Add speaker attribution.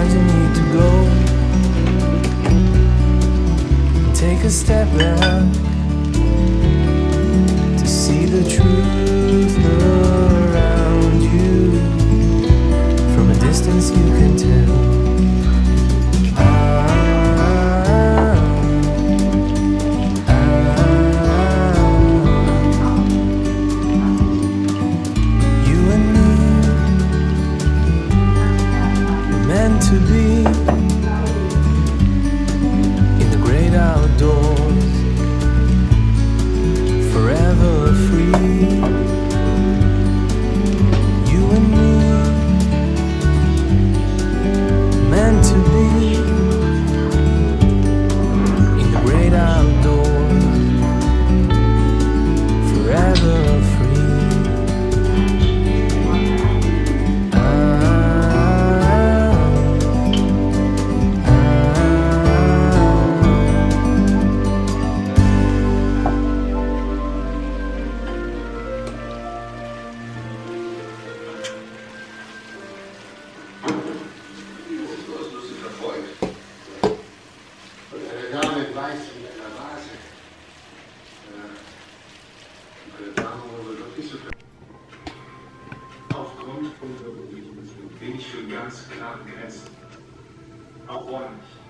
Speaker 1: Sometimes you need to go take a step back to see the truth around you. From a distance, you meant to be
Speaker 2: Weiße mit einer Vase. Meine Damen und Herren, das ist aufgrund unserer Bedingungen bin ich für ganz klaren Grenzen. Auch ordentlich.